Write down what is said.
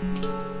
Música